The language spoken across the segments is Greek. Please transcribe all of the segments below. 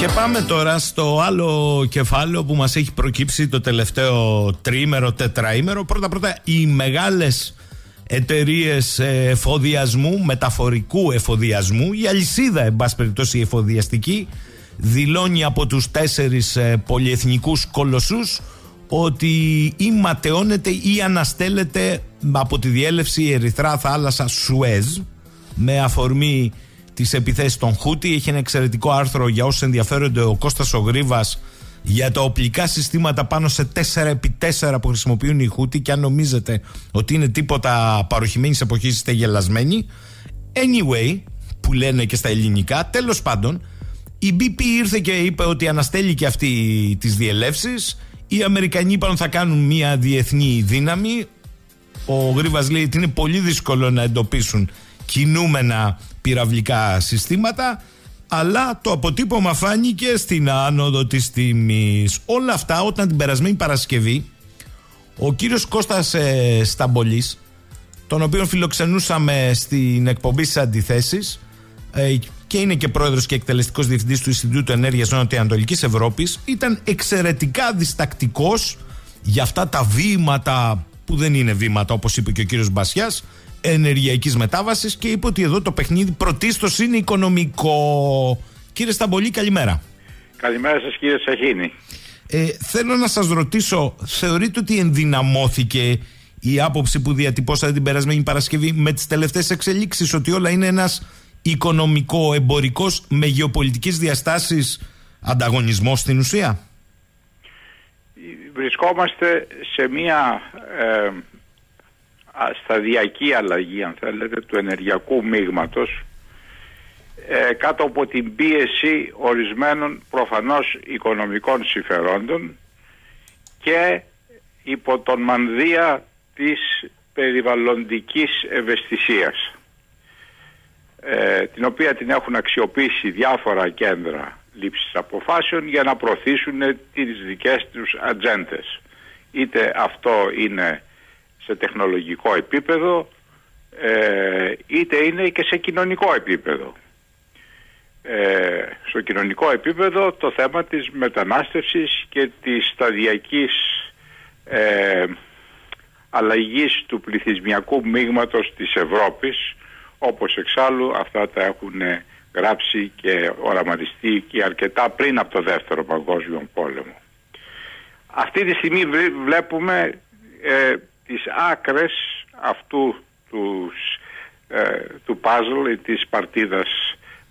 Και πάμε τώρα στο άλλο κεφάλαιο που μας έχει προκύψει το τελευταίο τριήμερο, τετραήμερο. Πρώτα πρώτα οι μεγάλες εταιρείες εφοδιασμού, μεταφορικού εφοδιασμού, η αλυσίδα εν πάση περιπτώσει εφοδιαστική δηλώνει από τους τέσσερις ε, πολυεθνικούς κολοσσούς ότι ή ματαιώνεται ή αναστέλλεται από τη διέλευση Ερυθρά θάλασσα Σουέζ με αφορμή τις επιθέσεις των Χούτι. Έχει ένα εξαιρετικό άρθρο για όσους ενδιαφέρονται ο Κώστας Ογρίβας για τα οπλικά συστήματα πάνω σε 4x4 που χρησιμοποιούν οι Χούτι και αν νομίζετε ότι είναι τίποτα παροχημένης εποχής είστε γελασμένοι. Anyway, που λένε και στα ελληνικά, τέλος πάντων, η BP ήρθε και είπε ότι αναστέλει και αυτή τις διελεύσεις. Οι Αμερικανοί είπαν θα κάνουν μια διεθνή δύναμη. Ο Γρίβας λέει ότι είναι πολύ δύσκολο να εντοπίσουν κινούμενα πυραυλικά συστήματα αλλά το αποτύπωμα φάνηκε στην άνοδο της τιμής. Όλα αυτά όταν την περασμένη Παρασκευή ο κύριος Κώστας ε, Σταμπολής τον οποίο φιλοξενούσαμε στην εκπομπή στις αντιθέσεις ε, και είναι και πρόεδρος και εκτελεστικός διευθυντής του Ινστιτούτου Ενέργειας Νοτιοανατολικής Ευρώπης ήταν εξαιρετικά διστακτικός για αυτά τα βήματα που δεν είναι βήματα όπως είπε και ο κύριος Μπασιάς ενεργειακής μετάβασης και είπε ότι εδώ το παιχνίδι πρωτίστως είναι οικονομικό. Κύριε Σταμπολή, καλημέρα. Καλημέρα σας κύριε Σαχίνη. Ε, θέλω να σας ρωτήσω, θεωρείτε ότι ενδυναμώθηκε η άποψη που διατυπώσατε την περασμένη Παρασκευή με τις τελευταίες εξελίξεις ότι όλα είναι ένας οικονομικό, εμπορικός με γεωπολιτικές διαστάσεις ανταγωνισμός στην ουσία; Βρισκόμαστε σε μια ε, σταδιακή αλλαγή αν θέλετε του ενεργειακού μείγματος ε, κάτω από την πίεση ορισμένων προφανώς οικονομικών συμφερόντων και υπό τον μανδύα της περιβαλλοντικής ευαισθησίας ε, την οποία την έχουν αξιοποιήσει διάφορα κέντρα λήψης αποφάσεων για να προωθήσουν τις δικές τους ατζέντες. Είτε αυτό είναι σε τεχνολογικό επίπεδο ε, είτε είναι και σε κοινωνικό επίπεδο. Ε, στο κοινωνικό επίπεδο το θέμα της μετανάστευσης και της σταδιακής ε, αλλαγής του πληθυσμιακού μείγματος της Ευρώπης όπως εξάλλου αυτά τα έχουν γράψει και οραματιστεί και αρκετά πριν από το δεύτερο παγκόσμιο πόλεμο. Αυτή τη στιγμή βλέπουμε ε, τις άκρες αυτού τους, ε, του παζλ ή της παρτίδας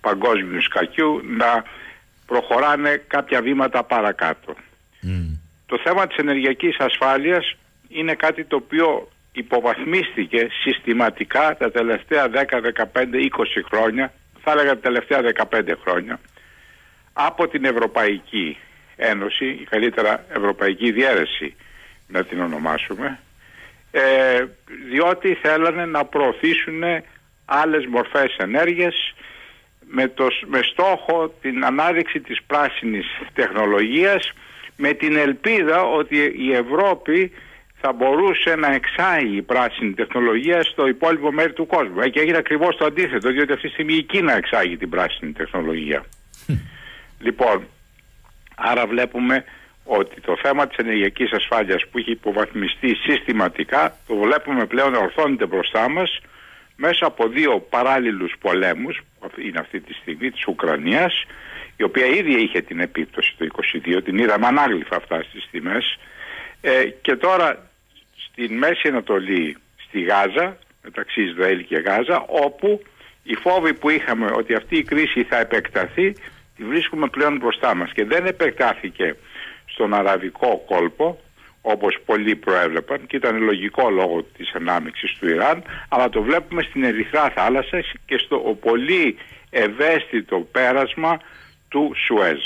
παγκόσμιου σκακιού να προχωράνε κάποια βήματα παρακάτω. Το θέμα της ενεργειακής ασφάλειας είναι κάτι το οποίο υποβαθμίστηκε συστηματικά τα τελευταία 10, 15, 20 χρόνια, θα έλεγα τα τελευταία 15 χρόνια, από την Ευρωπαϊκή Ένωση, η καλύτερα Ευρωπαϊκή Διέρεση να την ονομάσουμε, ε, διότι θέλανε να προωθήσουν άλλες μορφές ενέργειας με, το, με στόχο την ανάδειξη της πράσινης τεχνολογίας με την ελπίδα ότι η Ευρώπη θα μπορούσε να εξάγει πράσινη τεχνολογία στο υπόλοιπο μέρη του κόσμου. Ε, και έγινε ακριβώς το αντίθετο, διότι αυτή τη στιγμή η Κίνα εξάγει την πράσινη τεχνολογία. λοιπόν, άρα βλέπουμε ότι το θέμα της ενεργειακής ασφάλειας που έχει υποβαθμιστεί συστηματικά το βλέπουμε πλέον ορθώνεται μπροστά μας μέσα από δύο παράλληλους πολέμους είναι αυτή τη στιγμή της Ουκρανίας η οποία ήδη είχε την επίπτωση το 22 την είδαμε ανάγλυφα αυτά στις τιμές. Ε, και τώρα στην Μέση Ανατολή στη Γάζα μεταξύ Ισραήλ και Γάζα όπου οι φόβοι που είχαμε ότι αυτή η κρίση θα επεκταθεί τη βρίσκουμε πλέον μπροστά μας. Και δεν επεκτάθηκε στον αραβικό κόλπο όπως πολλοί προέβλεπαν και ήταν λογικό λόγω της ανάμειξης του Ιράν αλλά το βλέπουμε στην Ερυθρά θάλασσα και στο πολύ ευαίσθητο πέρασμα του Σουέζ.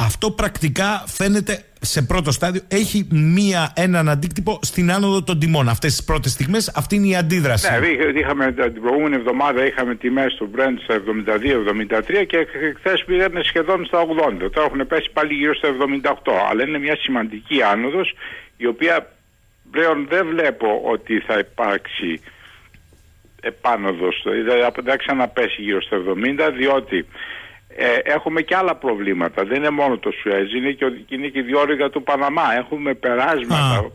Αυτό πρακτικά φαίνεται σε πρώτο στάδιο έχει μία, έναν αντίκτυπο στην άνοδο των τιμών. Αυτές τις πρώτες στιγμές, αυτή είναι η αντίδραση. Ναι, είχαμε, την προηγούμενη εβδομάδα είχαμε τιμές του Brent στα 72-73 και χθες πήγαν σχεδόν στα 80. Τώρα έχουν πέσει πάλι γύρω στα 78. Αλλά είναι μια σημαντική άνοδος η οποία πλέον δεν βλέπω ότι θα υπάρξει επάνωδος, δηλαδή δεν θα ξαναπέσει γύρω στα 70 διότι ε, έχουμε και άλλα προβλήματα. Δεν είναι μόνο το Σουέζ, είναι και, είναι και η διόρυγα του Παναμά. Έχουμε περάσματα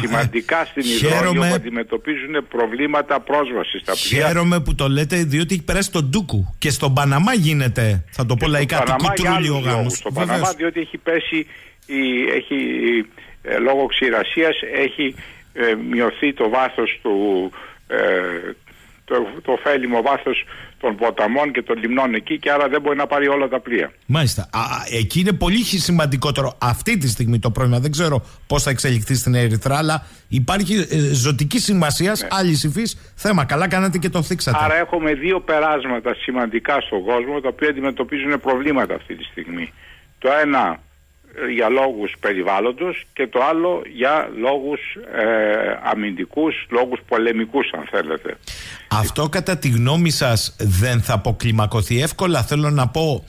σημαντικά στην Ιδρόγειο που αντιμετωπίζουν προβλήματα πρόσβασης στα πλοία. Χαίρομαι που το λέτε, διότι έχει περάσει τον Ντούκου. Και στον Παναμά γίνεται, θα το πω λαϊκά, του κουτρούλι ο γάμος. Στον Παναμά, διότι έχει πέσει, η, έχει, ε, λόγω ξηρασίας, έχει ε, μειωθεί το βάθος του, ε, το, το ωφέλιμο βάθος των ποταμών και των λιμνών εκεί και άρα δεν μπορεί να πάρει όλα τα πλοία. Μάλιστα. Α, εκεί είναι πολύ σημαντικότερο αυτή τη στιγμή το πρόβλημα. Δεν ξέρω πώς θα εξελιχθεί στην Ερυθρά, αλλά υπάρχει ε, ζωτική σημασίας, ναι. άλλη υφή θέμα. Καλά κάνατε και το θίξατε. Άρα έχουμε δύο περάσματα σημαντικά στον κόσμο τα οποία αντιμετωπίζουν προβλήματα αυτή τη στιγμή. Το ένα για λόγους περιβάλλοντος και το άλλο για λόγους ε, αμυντικούς, λόγους πολεμικούς αν θέλετε. Αυτό κατά τη γνώμη σας δεν θα αποκλιμακωθεί εύκολα. Θέλω να πω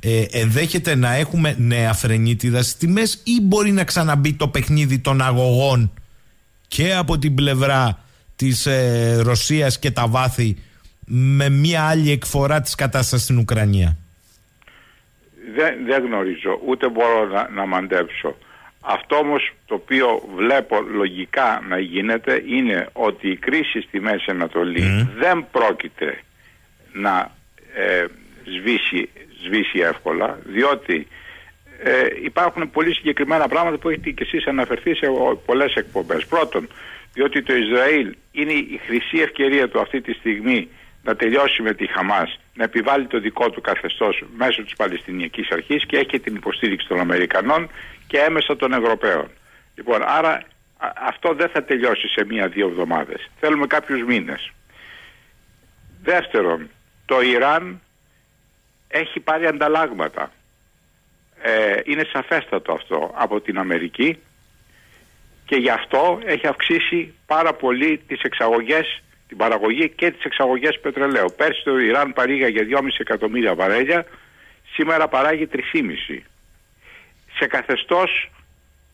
ε, ενδέχεται να έχουμε νέα φρενίτιδα στις τιμές ή μπορεί να ξαναμπεί το παιχνίδι των αγωγών και από την πλευρά της ε, Ρωσίας και τα βάθη με μια άλλη εκφορά της κατάστασης στην Ουκρανία δεν, δεν γνωρίζω, ούτε μπορώ να, να μαντέψω. Αυτό όμως το οποίο βλέπω λογικά να γίνεται είναι ότι η κρίση στη Μέση Ανατολή δεν πρόκειται να ε, σβήσει, σβήσει εύκολα διότι ε, υπάρχουν πολύ συγκεκριμένα πράγματα που έχετε και εσείς αναφερθεί σε πολλές εκπομπές. Πρώτον, διότι το Ισραήλ είναι η χρυσή ευκαιρία του αυτή τη στιγμή να τελειώσει με τη Χαμάς, να επιβάλλει το δικό του καθεστώς μέσω της Παλαιστινιακής Αρχής και έχει την υποστήριξη των Αμερικανών και έμεσα των Ευρωπαίων. Λοιπόν, άρα αυτό δεν θα τελειώσει σε μία-δύο εβδομάδες. Θέλουμε κάποιους μήνες. Δεύτερον, το Ιράν έχει πάρει ανταλλάγματα. Ε, είναι σαφέστατο αυτό από την Αμερική και γι' αυτό έχει αυξήσει πάρα πολύ τις εξαγωγές την παραγωγή και τις εξαγωγές πετρελαίου. Πέρσι το Ιράν παρήγαγε 2,5 εκατομμύρια βαρέλια, σήμερα παράγει 3,5. Σε καθεστώς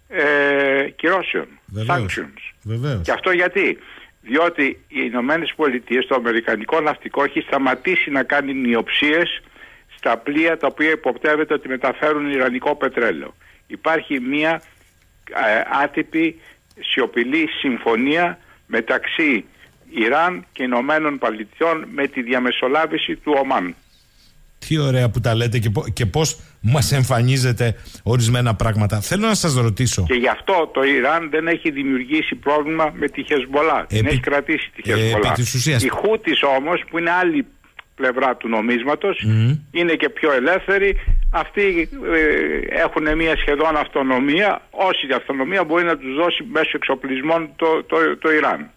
ε, κυρώσεων, sanctions. Και αυτό γιατί; Διότι οι Ηνωμένες Πολιτείες, το Αμερικανικό ναυτικό έχει σταματήσει να κάνει νιοψίες στα πλοία τα οποία υποπτεύεται ότι μεταφέρουν Ιρανικό πετρέλαιο. Υπάρχει μια ε, άτυπη σιωπηλή συμφωνία μεταξύ Ιράν και Ηνωμένων Πολιτειών με τη διαμεσολάβηση του Ομάν. Τι ωραία που τα λέτε και, και πώς μας εμφανίζετε ορισμένα πράγματα. Θέλω να σας ρωτήσω. Και γι' αυτό το Ιράν δεν έχει δημιουργήσει πρόβλημα με τη Χεσμολά. Δεν έχει κρατήσει τη Χεσμολά. Ε, Η Χούτης όμως που είναι άλλη πλευρά του νομίσματος είναι και πιο ελεύθερη. Αυτοί ε, έχουν μια σχεδόν αυτονομία. Όση αυτονομία μπορεί να τους δώσει μέσω εξοπλισμών το, το, το Ιράν.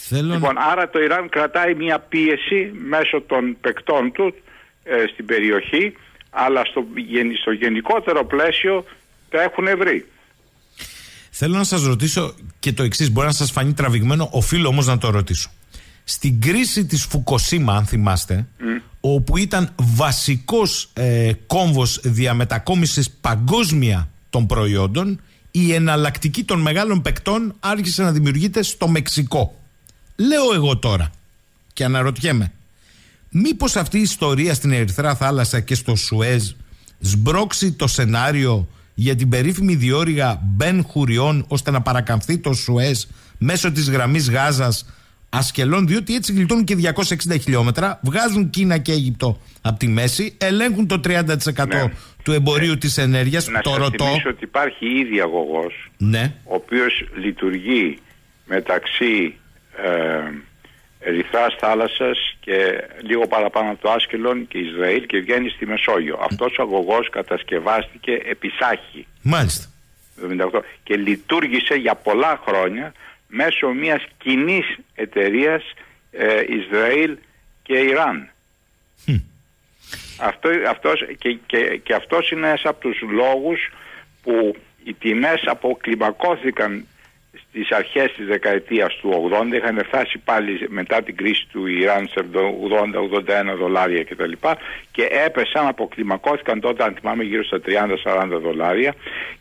Θέλω... Λοιπόν, άρα το Ιράν κρατάει μια πίεση μέσω των παικτών του ε, στην περιοχή, αλλά στο, στο γενικότερο πλαίσιο τα έχουν βρει. Θέλω να σας ρωτήσω και το εξής, μπορεί να σας φανεί τραβηγμένο, οφείλω όμως να το ρωτήσω. Στην κρίση της Φουκοσίμα, αν θυμάστε, όπου ήταν βασικός ε, κόμβος διαμετακόμισης παγκόσμια των προϊόντων, η εναλλακτική των μεγάλων παικτών άρχισε να δημιουργείται στο Μεξικό. Λέω εγώ τώρα και αναρωτιέμαι, μήπως αυτή η ιστορία στην Ερυθρά θάλασσα και στο Σουέζ σμπρώξει το σενάριο για την περίφημη διόρυγα Μπεν Χουριών ώστε να παρακαμφθεί το Σουέζ μέσω της γραμμής Γάζας Ασκελών, διότι έτσι γλιτώνουν και 260 χιλιόμετρα, βγάζουν Κίνα και Αίγυπτο από τη μέση, ελέγχουν το 30% ναι. του εμπορίου ναι. της ενέργειας. Να το σας ρωτώ. ότι υπάρχει ήδη αγωγός, ναι. ο οποίος λειτουργεί μεταξύ ε, Ερυθράς θάλασσας και λίγο παραπάνω από το Άσκελον και Ισραήλ και βγαίνει στη Μεσόγειο. Αυτός ο αγωγός κατασκευάστηκε επί Σάχη. Μάλιστα. Και λειτουργήσε για πολλά χρόνια μέσω μιας κοινής εταιρείας ε, Ισραήλ και Ιράν. Αυτό, αυτός, και, και, και αυτός είναι ένας από τους λόγους που οι τιμές αποκλιμακώθηκαν στις αρχές της δεκαετίας του 80 είχαν φτάσει πάλι μετά την κρίση του Ιράν σε 80-81 δολάρια κτλ. Και, και έπεσαν, αποκλιμακώθηκαν τότε αν θυμάμαι γύρω στα 30-40 δολάρια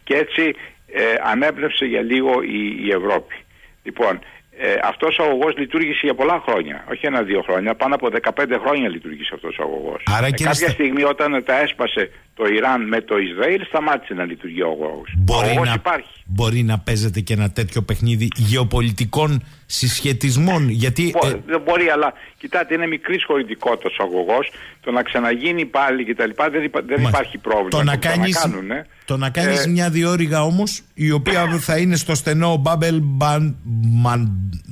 και έτσι ε, ανέπνευσε για λίγο η, η Ευρώπη. Λοιπόν, ε, αυτός ο αγωγός λειτουργήσε για πολλά χρόνια, όχι ένα-δύο χρόνια, πάνω από 15 χρόνια λειτουργήσε αυτός ο αγωγός. Άρα ε, και κάποια στα- στιγμή όταν τα έσπασε το Ιράν με το Ισραήλ σταμάτησε να λειτουργεί ο αγωγός. ο Μπορεί αγωγός να, υπάρχει. μπορεί να παίζεται και ένα τέτοιο παιχνίδι γεωπολιτικών συσχετισμών. Γιατί. Μπο- ε, δεν μπορεί, αλλά κοιτάτε, είναι μικρής χωρητικότητας ο αγωγός. Το να ξαναγίνει πάλι κτλ. Δεν, υπα- δεν Μάλιστα. υπάρχει πρόβλημα. Το να Το κάνεις, ξανακάνουνε. το να κάνεις Ε, μια διόρυγα όμως η οποία θα είναι στο στενό Μπάμπελ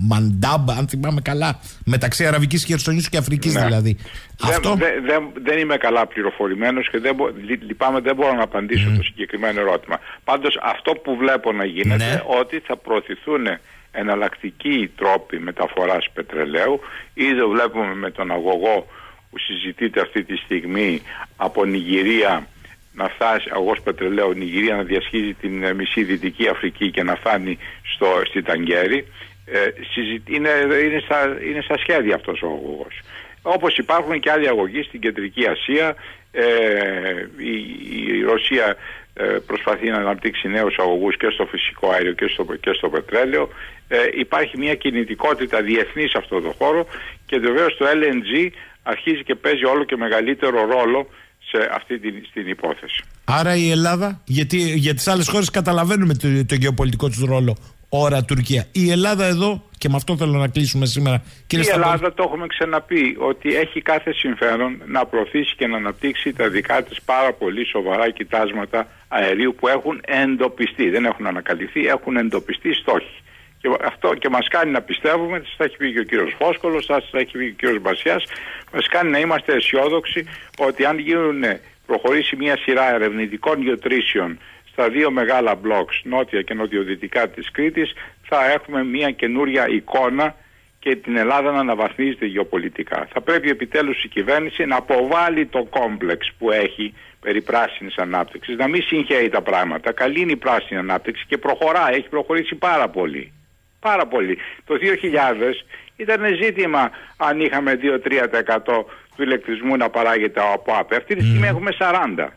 Μαντάμπ αν θυμάμαι καλά μεταξύ Αραβικής Χερσονήσου και Αφρικής Ναι. δηλαδή. Δεν, Αυτό; δεν, δεν, δεν είμαι καλά πληροφορημένος και δεν, μπο- λυ- λυπάμαι δεν μπορώ να απαντήσω το συγκεκριμένο ερώτημα. Πάντως αυτό που βλέπω να γίνεται Ναι. ότι θα προωθηθούν εναλλακτικοί τρόποι μεταφοράς πετρελαίου. Ήδη το βλέπουμε με τον αγωγό που συζητείται αυτή τη στιγμή από Νιγηρία να φτάσει αγωγός πετρελαίου Νιγηρία να διασχίζει την ε, μισή Δυτική Αφρική και να φτάνει στο, στη Ταγκέρη. Ε, συζη- είναι, είναι, στα, είναι στα σχέδια αυτός ο αγωγός. Όπως υπάρχουν και άλλοι αγωγοί στην Κεντρική Ασία, ε, η, η Ρωσία ε, προσπαθεί να αναπτύξει νέους αγωγούς και στο φυσικό αέριο και στο, και στο πετρέλαιο. Ε, υπάρχει μια κινητικότητα διεθνής σε αυτό το χώρο και βεβαίως το LNG αρχίζει και παίζει όλο και μεγαλύτερο ρόλο σε αυτή την, στην υπόθεση. Άρα η Ελλάδα, γιατί για τις άλλες χώρες καταλαβαίνουμε το, το γεωπολιτικό τους ρόλο, ώρα Τουρκία. Η Ελλάδα εδώ, και με αυτό θέλω να κλείσουμε σήμερα, κύριε η Σταυρό- Ελλάδα το έχουμε ξαναπεί ότι έχει κάθε συμφέρον να προωθήσει και να αναπτύξει τα δικά της πάρα πολύ σοβαρά κοιτάσματα αερίου που έχουν εντοπιστεί. Δεν έχουν ανακαλυφθεί, έχουν εντοπιστεί στόχοι. Και αυτό και μας κάνει να πιστεύουμε, σας τα έχει πει και ο κύριος Φόσκολος, σας τα έχει πει και ο κύριος Μπασιάς, μας κάνει να είμαστε αισιόδοξοι ότι αν γίνουν, προχωρήσει μια σειρά ερευνητικών γεωτρήσεων στα δύο μεγάλα μπλοκς, νότια και νοτιοδυτικά της Κρήτης, θα έχουμε μια καινούρια εικόνα και την Ελλάδα να αναβαθμίζεται γεωπολιτικά. Θα πρέπει επιτέλους η κυβέρνηση να αποβάλει το κόμπλεξ που έχει περί πράσινης ανάπτυξης, να μην συγχαίει τα πράγματα. Καλή είναι η πράσινη ανάπτυξη και προχωρά, έχει προχωρήσει πάρα πολύ. Πάρα πολύ. Το 2000 ήταν ζήτημα αν είχαμε 2-3% του ηλεκτρισμού να παράγεται από ΑΠΕ. Αυτή τη στιγμή έχουμε 40.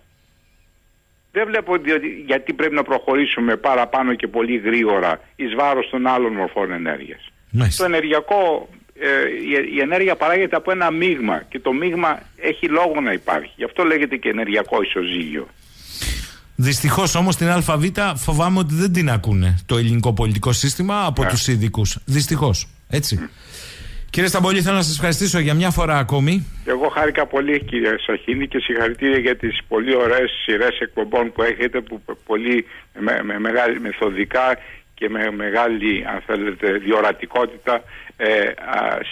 Δεν βλέπω διότι- γιατί πρέπει να προχωρήσουμε παραπάνω και πολύ γρήγορα εις βάρος των άλλων μορφών ενέργειας. Μάλιστα. Το ενεργειακό, ε, η, η ενέργεια παράγεται από ένα μείγμα και το μείγμα έχει λόγο να υπάρχει. Γι' αυτό λέγεται και ενεργειακό ισοζύγιο. Δυστυχώς όμως την ΑΒ φοβάμαι ότι δεν την ακούνε το ελληνικό πολιτικό σύστημα από Ναι. τους ειδικούς. Δυστυχώς. Έτσι. Κύριε Σταμπολή, θέλω να σας ευχαριστήσω για μια φορά ακόμη. Εγώ χάρηκα πολύ κύριε Σαχίνη και συγχαρητήρια για τις πολύ ωραίες σειρές εκπομπών που έχετε που πολύ με, με μεγάλη μεθοδικά και με μεγάλη αν θέλετε διορατικότητα ε, α,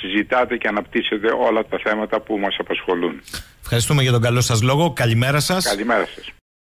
συζητάτε και αναπτύσσετε όλα τα θέματα που μας απασχολούν. Ευχαριστούμε για τον καλό σας λόγο. Καλημέρα σας. Καλημέρα σας.